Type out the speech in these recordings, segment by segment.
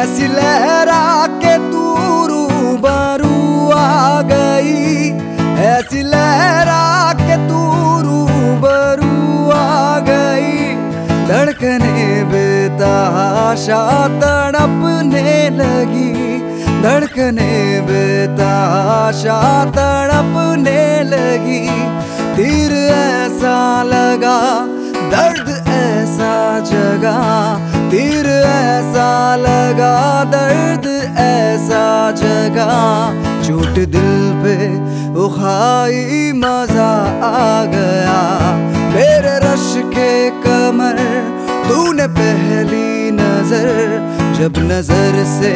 ऐसी लहरा के तू रूबरू आ गई। ऐसी लहरा के तू रूबरू आ गई। धड़कने बेताशा तड़पने लगी। धड़कने बेताशा तड़पने लगी। तीर ऐसा लगा, दर्द ऐसा जगा तीर ऐसा लगा, दर्द ऐसा जगा। चोट दिल पे उखाई मज़ा आ गया। मेरे रश के कमर, तूने पहली नज़र, जब नज़र से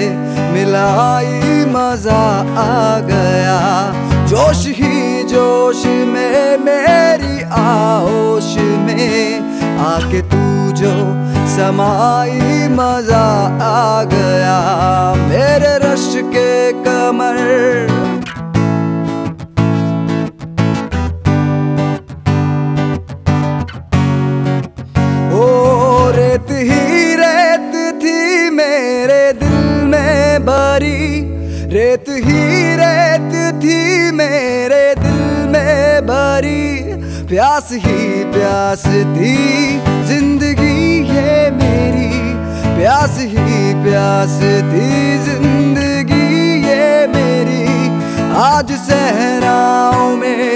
मिलाई मज़ा आ गया। जोश ही जोश में मेरी में आके तू जो समाई मज़ा आ गया, मेरे रश के कमर। ओ, रेत ही रेत थी मेरे दिल में भरी रेत ही रेत थी मेरे दिल में भरी प्यास ही प्यास थी। ज़िंदगी ये मेरी, प्यास ही प्यास थी। ज़िंदगी ये मेरी, आज सहराओं में,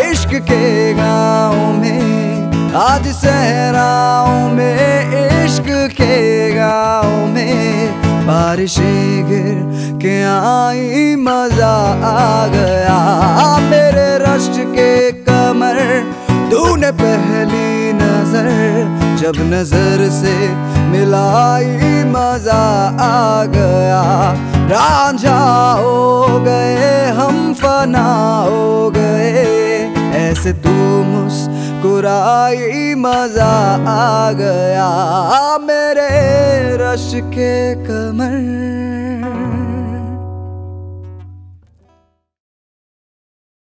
इश्क के गाँव में। आज सहराओं में, इश्क के गाँव में। बारिशें गिर के आई, मज़ा आ गया। तूने पहली नज़र, जब नज़र से मिलाई मज़ा आ गया। रांझा हो गए, हम फना हो गए। ऐसे तू मुस्कुराई मज़ा आ गया। मेरे रश के कमर